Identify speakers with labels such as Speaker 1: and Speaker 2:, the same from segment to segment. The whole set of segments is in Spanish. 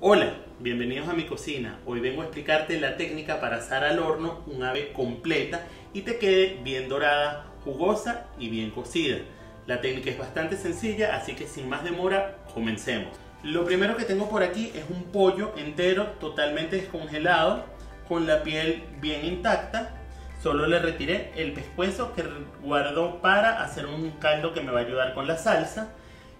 Speaker 1: Hola, bienvenidos a mi cocina. Hoy vengo a explicarte la técnica para asar al horno un ave completa y te quede bien dorada, jugosa y bien cocida. La técnica es bastante sencilla, así que sin más demora, comencemos. Lo primero que tengo por aquí es un pollo entero totalmente descongelado con la piel bien intacta. Solo le retiré el pescuezo que guardo para hacer un caldo que me va a ayudar con la salsa.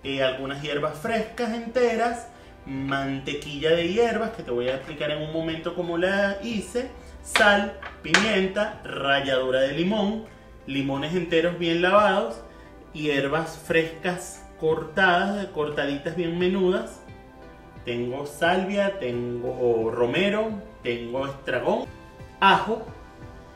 Speaker 1: Eh, algunas hierbas frescas enteras, mantequilla de hierbas que te voy a explicar en un momento cómo la hice, sal, pimienta, ralladura de limón, limones enteros bien lavados, hierbas frescas cortadas, cortaditas bien menudas. Tengo salvia, tengo romero, tengo estragón, ajo.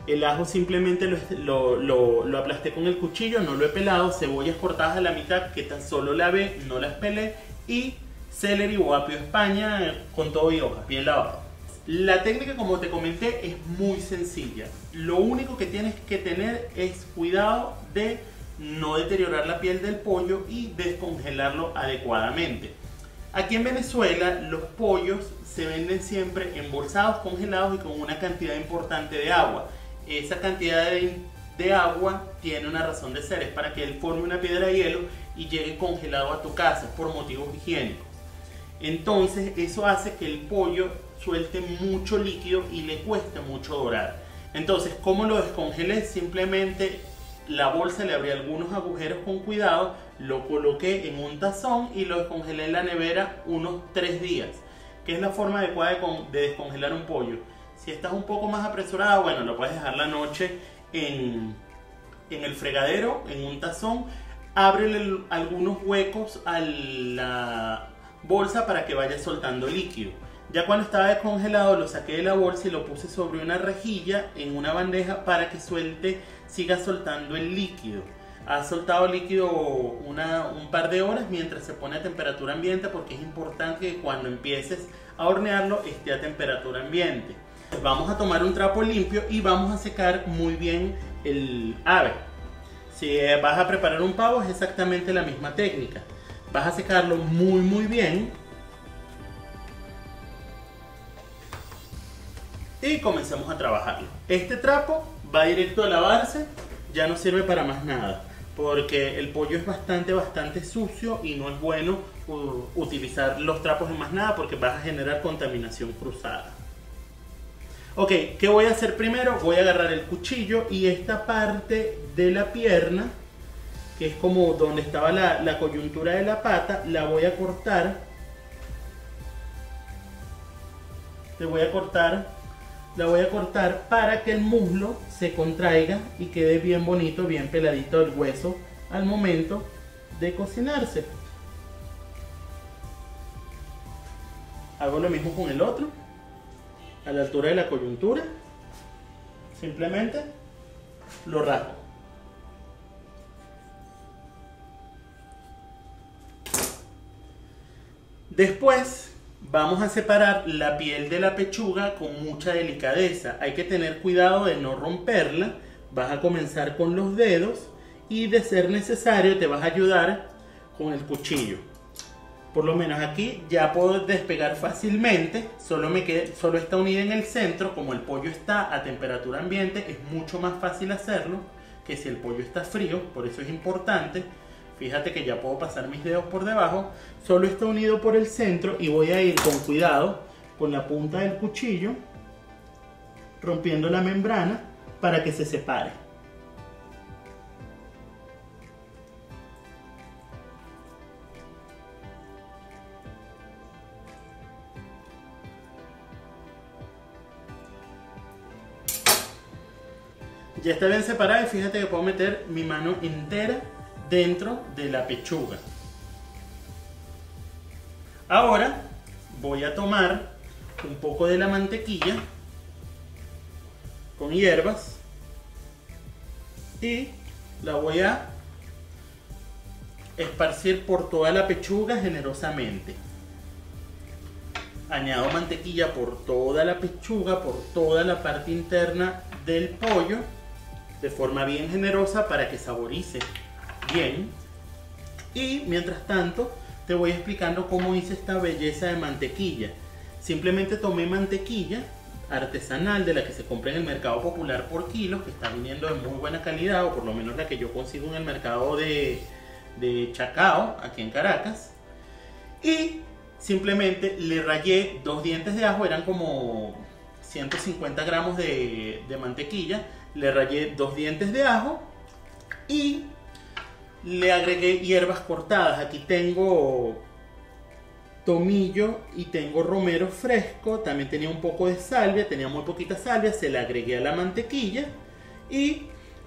Speaker 1: El ajo simplemente lo, lo, aplasté con el cuchillo, no lo he pelado. Cebollas cortadas a la mitad que tan solo lavé, no las pelé. Y celery o apio España con todo y hojas, bien lavado. La técnica, como te comenté, es muy sencilla. Lo único que tienes que tener es cuidado de no deteriorar la piel del pollo y descongelarlo adecuadamente. Aquí en Venezuela los pollos se venden siempre embolsados, congelados y con una cantidad importante de agua. Esa cantidad de, de, agua tiene una razón de ser, es para que él forme una piedra de hielo y llegue congelado a tu casa por motivos higiénicos. Entonces eso hace que el pollo suelte mucho líquido y le cueste mucho dorar. Entonces, ¿cómo lo descongelé? Simplemente la bolsa le abrí algunos agujeros con cuidado, lo coloqué en un tazón y lo descongelé en la nevera unos 3 días, que es la forma adecuada de descongelar un pollo. Si estás un poco más apresurado, bueno, lo puedes dejar la noche en, en el fregadero, en un tazón. Ábrele algunos huecos a la bolsa para que vaya soltando líquido. Ya cuando estaba descongelado lo saqué de la bolsa y lo puse sobre una rejilla en una bandeja para que suelte, siga soltando el líquido. Ha soltado líquido una, un par de horas mientras se pone a temperatura ambiente porque es importante que cuando empieces a hornearlo esté a temperatura ambiente. Vamos a tomar un trapo limpio y vamos a secar muy bien el ave. Si vas a preparar un pavo es exactamente la misma técnica. Vas a secarlo muy muy bien y comencemos a trabajarlo. Este trapo va directo a lavarse, ya no sirve para más nada, porque el pollo es bastante, bastante sucio y no es bueno utilizar los trapos en más nada porque vas a generar contaminación cruzada. Ok, ¿qué voy a hacer primero? Voy a agarrar el cuchillo y esta parte de la pierna, que es como donde estaba la, la coyuntura de la pata, la voy a cortar. Le voy a cortar la voy a cortar para que el muslo se contraiga y quede bien bonito, bien peladito el hueso al momento de cocinarse. Hago lo mismo con el otro, a la altura de la coyuntura. Simplemente lo rasgo. Después Vamos a separar la piel de la pechuga con mucha delicadeza. Hay que tener cuidado de no romperla. Vas a comenzar con los dedos y de ser necesario te vas a ayudar con el cuchillo. Por lo menos aquí ya puedo despegar fácilmente. Solo, me solo está unida en el centro. Como el pollo está a temperatura ambiente es mucho más fácil hacerlo que si el pollo está frío. Por eso es importante Fíjate que ya puedo pasar mis dedos por debajo. Solo está unido por el centro y voy a ir con cuidado con la punta del cuchillo rompiendo la membrana para que se separe. Ya está bien separada y fíjate que puedo meter mi mano entera dentro de la pechuga. Ahora voy a tomar un poco de la mantequilla con hierbas y la voy a esparcir por toda la pechuga generosamente. Añado mantequilla por toda la pechuga, por toda la parte interna del pollo, de forma bien generosa para que saborice bien. Y mientras tanto, te voy explicando cómo hice esta belleza de mantequilla. simplemente tomé mantequilla artesanal de la que se compra en el mercado popular por kilos, que está viniendo de muy buena calidad, o por lo menos la que yo consigo en el mercado de, de Chacao, aquí en Caracas. Y simplemente le rayé dos dientes de ajo, eran como 150 gramos de, de mantequilla, le rayé dos dientes de ajo y le agregué hierbas cortadas. Aquí tengo tomillo y tengo romero fresco. También tenía un poco de salvia, tenía muy poquita salvia. Se la agregué a la mantequilla y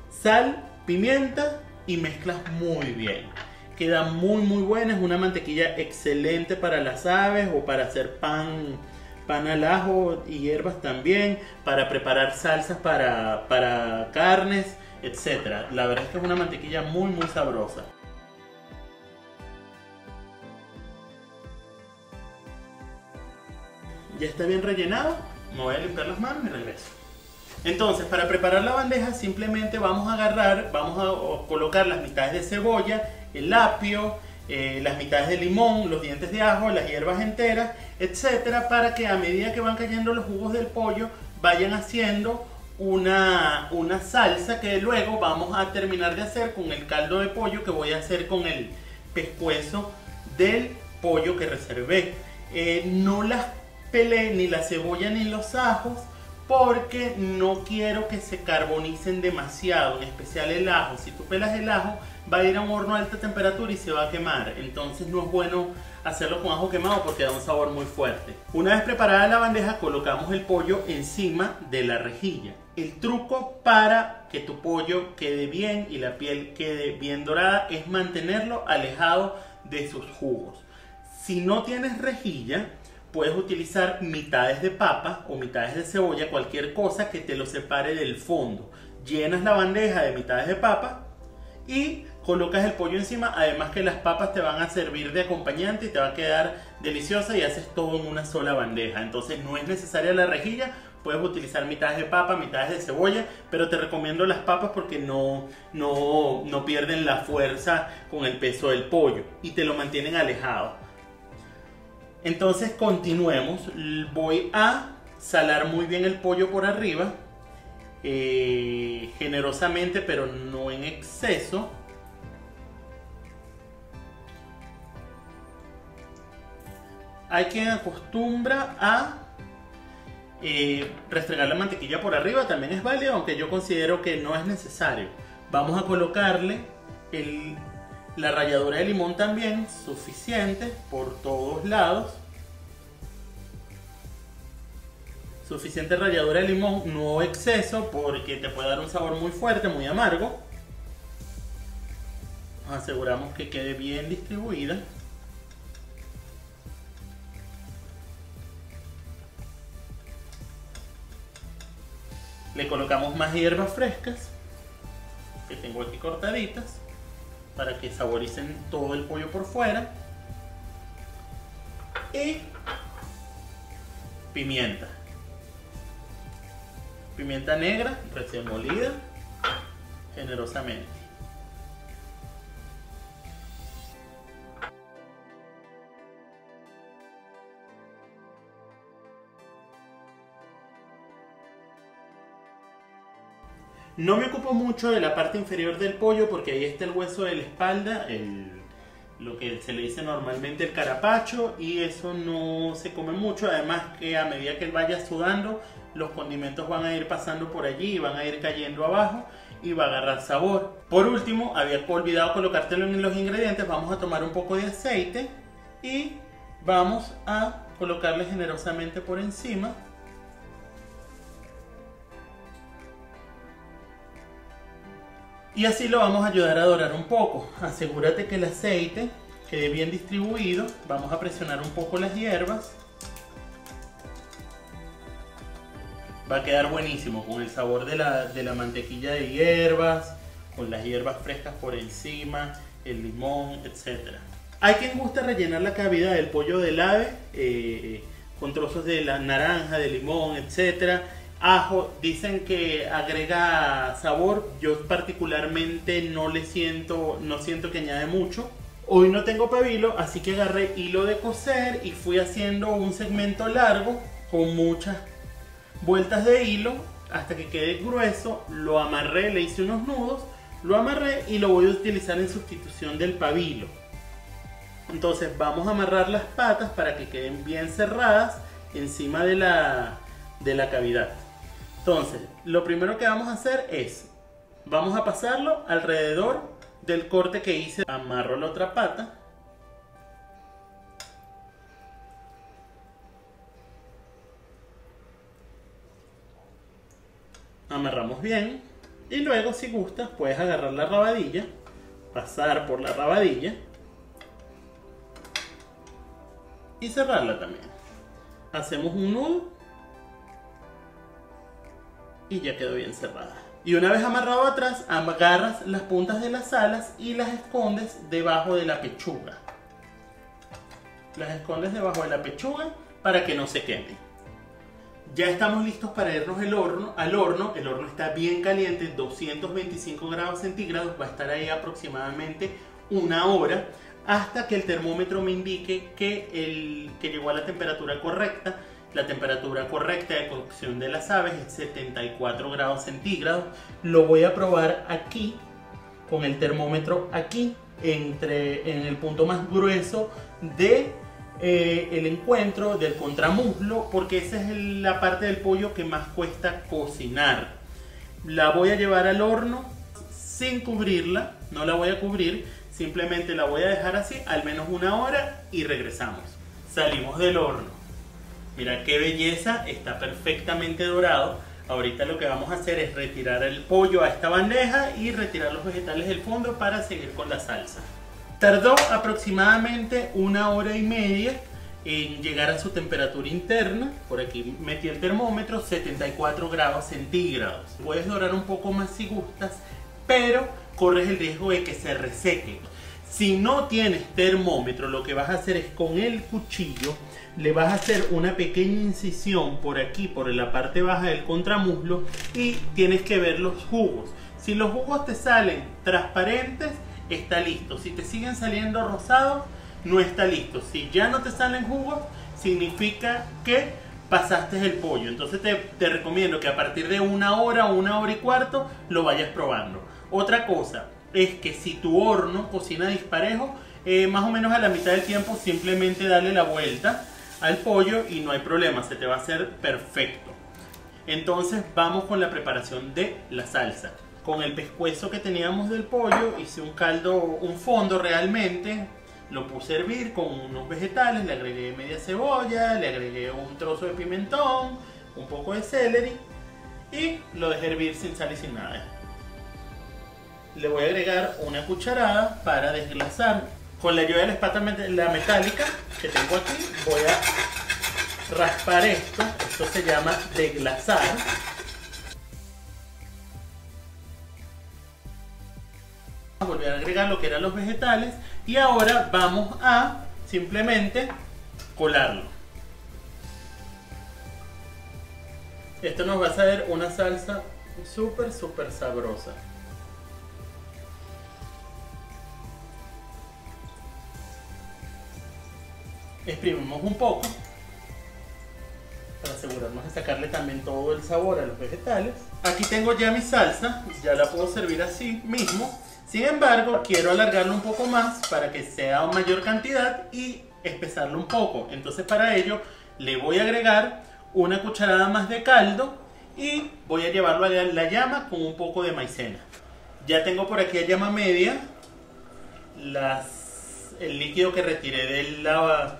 Speaker 1: sal, pimienta y mezclas muy bien. Queda muy muy buena, es una mantequilla excelente para las aves o para hacer pan, pan al ajo y hierbas también, para preparar salsas para, para carnes etcétera. La verdad es que es una mantequilla muy muy sabrosa. Ya está bien rellenado, me voy a limpiar las manos y regreso. Entonces, para preparar la bandeja simplemente vamos a agarrar, vamos a colocar las mitades de cebolla, el apio, eh, las mitades de limón, los dientes de ajo, las hierbas enteras, etcétera, para que a medida que van cayendo los jugos del pollo vayan haciendo una, una salsa que luego vamos a terminar de hacer con el caldo de pollo que voy a hacer con el pescuezo del pollo que reservé. Eh, no las pelé ni la cebolla ni los ajos porque no quiero que se carbonicen demasiado, en especial el ajo. Si tú pelas el ajo, va a ir a un horno a alta temperatura y se va a quemar. Entonces no es bueno hacerlo con ajo quemado porque da un sabor muy fuerte. Una vez preparada la bandeja, colocamos el pollo encima de la rejilla. El truco para que tu pollo quede bien y la piel quede bien dorada es mantenerlo alejado de sus jugos. Si no tienes rejilla, puedes utilizar mitades de papa o mitades de cebolla, cualquier cosa que te lo separe del fondo. Llenas la bandeja de mitades de papa y colocas el pollo encima, además que las papas te van a servir de acompañante y te va a quedar deliciosa y haces todo en una sola bandeja. Entonces no es necesaria la rejilla, puedes utilizar mitades de papa, mitades de cebolla, pero te recomiendo las papas porque no, no, no pierden la fuerza con el peso del pollo y te lo mantienen alejado. Entonces continuemos, voy a salar muy bien el pollo por arriba, eh, generosamente pero no en exceso. Hay quien acostumbra a eh, restregar la mantequilla por arriba, también es válido, aunque yo considero que no es necesario. Vamos a colocarle la ralladura de limón también, suficiente por todos lados. Suficiente ralladura de limón, no exceso porque te puede dar un sabor muy fuerte, muy amargo. aseguramos que quede bien distribuida. Le colocamos más hierbas frescas que tengo aquí cortaditas para que saboricen todo el pollo por fuera. Y pimienta. Pimienta negra recién molida generosamente. No me ocupo mucho de la parte inferior del pollo porque ahí está el hueso de la espalda, lo que se le dice normalmente el carapacho y eso no se come mucho, además que a medida que él vaya sudando los condimentos van a ir pasando por allí y van a ir cayendo abajo y va a agarrar sabor. Por último, había olvidado colocártelo en los ingredientes, vamos a tomar un poco de aceite y vamos a colocarle generosamente por encima Y así lo vamos a ayudar a dorar un poco. Asegúrate que el aceite quede bien distribuido. Vamos a presionar un poco las hierbas. Va a quedar buenísimo con el sabor de la, mantequilla de hierbas, con las hierbas frescas por encima, el limón, etc. Hay quien gusta rellenar la cavidad del pollo del ave eh, con trozos de la naranja, de limón, etc ajo dicen que agrega sabor yo particularmente no le siento no siento que añade mucho Hoy no tengo pabilo, así que agarré hilo de coser y fui haciendo un segmento largo con muchas vueltas de hilo hasta que quede grueso. Lo amarré, le hice unos nudos, lo amarré y lo voy a utilizar en sustitución del pabilo. Entonces vamos a amarrar las patas para que queden bien cerradas encima de la, de la cavidad. Entonces, lo primero que vamos a hacer es, vamos a pasarlo alrededor del corte que hice, amarro la otra pata. Amarramos bien y luego si gustas puedes agarrar la rabadilla, pasar por la rabadilla y cerrarla también. Hacemos un nudo y ya quedó bien cerrada. Y una vez amarrado atrás, agarras las puntas de las alas y las escondes debajo de la pechuga. Las escondes debajo de la pechuga para que no se quemen. Ya estamos listos para irnos el horno, al horno. El horno está bien caliente, 225 grados centígrados. Va a estar ahí aproximadamente una hora hasta que el termómetro me indique que, el, que llegó a la temperatura correcta la temperatura correcta de cocción de las aves es 74 grados centígrados. Lo voy a probar aquí, con el termómetro aquí, entre, en el punto más grueso de eh, el encuentro del contramuslo, porque esa es la parte del pollo que más cuesta cocinar. La voy a llevar al horno sin cubrirla, no la voy a cubrir, simplemente la voy a dejar así al menos una hora y regresamos. Salimos del horno. Mira qué belleza, está perfectamente dorado. Ahorita lo que vamos a hacer es retirar el pollo a esta bandeja y retirar los vegetales del fondo para seguir con la salsa. Tardó aproximadamente una hora y media en llegar a su temperatura interna. Por aquí metí el termómetro, 74 grados centígrados. Puedes dorar un poco más si gustas, pero corres el riesgo de que se reseque. Si no tienes termómetro, lo que vas a hacer es con el cuchillo le vas a hacer una pequeña incisión por aquí, por la parte baja del contramuslo y tienes que ver los jugos. Si los jugos te salen transparentes, está listo. Si te siguen saliendo rosados, no está listo. Si ya no te salen jugos, significa que pasaste el pollo. Entonces te, recomiendo que a partir de una hora o una hora y cuarto lo vayas probando. Otra cosa es que si tu horno cocina disparejo, eh, más o menos a la mitad del tiempo simplemente dale la vuelta al pollo y no hay problema, se te va a hacer perfecto. Entonces vamos con la preparación de la salsa. Con el pescuezo que teníamos del pollo hice un caldo, un fondo realmente. Lo puse a hervir con unos vegetales, le agregué media cebolla, le agregué un trozo de pimentón, un poco de celery y lo dejé hervir sin sal y sin nada. Le voy a agregar una cucharada para desglasar con la ayuda de la espátula la metálica que tengo aquí, voy a raspar esto. Esto se llama deglasar. Volver a agregar lo que eran los vegetales y ahora vamos a simplemente colarlo. Esto nos va a hacer una salsa súper, súper sabrosa. Exprimimos un poco para asegurarnos de sacarle también todo el sabor a los vegetales. Aquí tengo ya mi salsa, ya la puedo servir así mismo. Sin embargo, quiero alargarlo un poco más para que sea mayor cantidad y espesarlo un poco. Entonces para ello le voy a agregar una cucharada más de caldo y voy a llevarlo a la llama con un poco de maicena. Ya tengo por aquí a llama media las, el líquido que retiré de la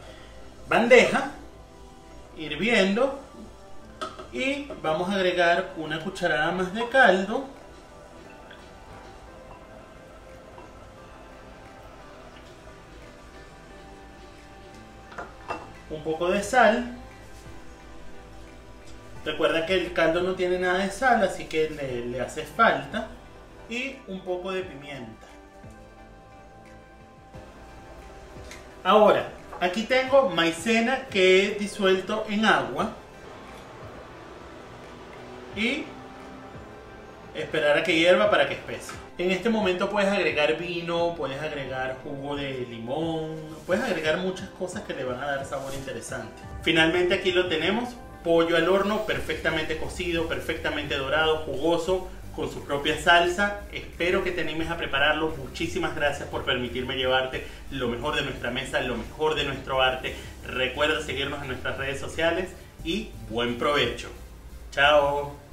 Speaker 1: bandeja, hirviendo y vamos a agregar una cucharada más de caldo. Un poco de sal. Recuerda que el caldo no tiene nada de sal, así que le, hace falta. Y un poco de pimienta. Ahora, Aquí tengo maicena que he disuelto en agua. Y esperar a que hierva para que espese. En este momento puedes agregar vino, puedes agregar jugo de limón, puedes agregar muchas cosas que le van a dar sabor interesante. Finalmente aquí lo tenemos, pollo al horno perfectamente cocido, perfectamente dorado, jugoso, con su propia salsa. Espero que te animes a prepararlo. Muchísimas gracias por permitirme llevarte lo mejor de nuestra mesa, lo mejor de nuestro arte. Recuerda seguirnos en nuestras redes sociales y buen provecho. Chao.